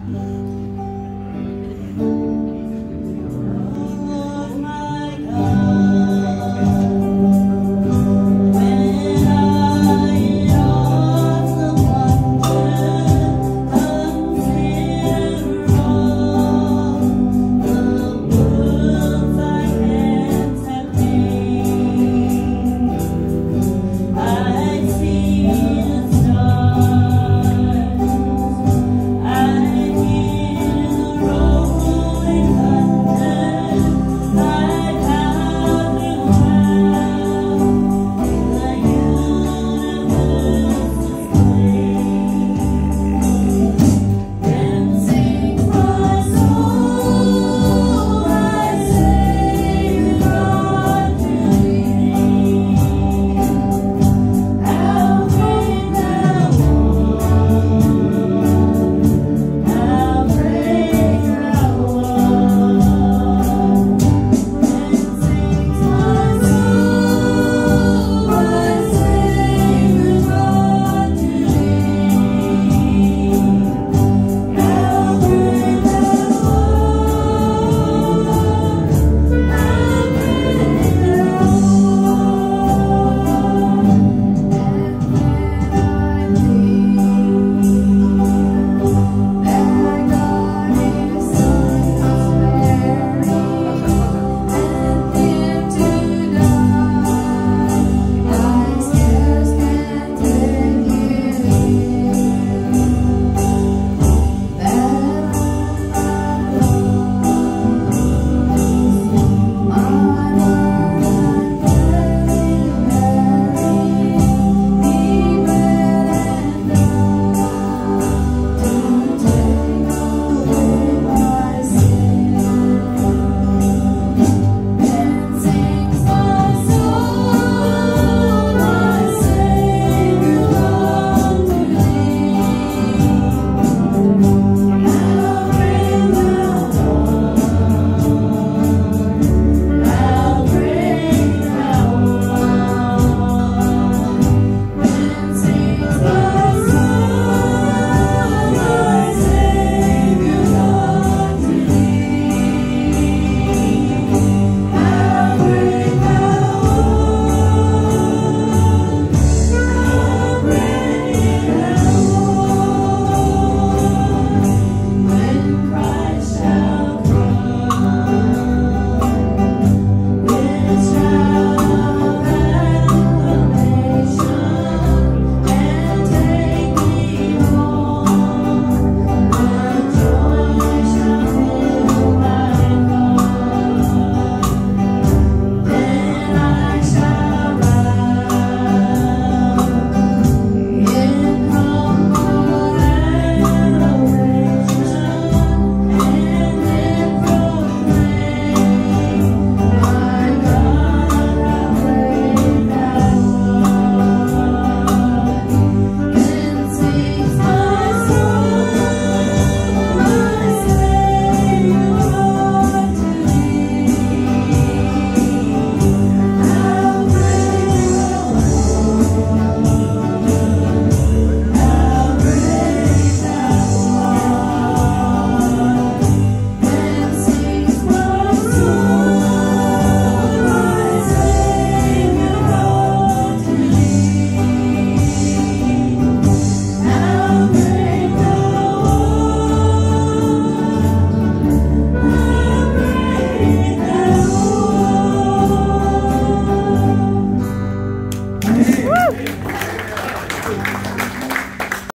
mm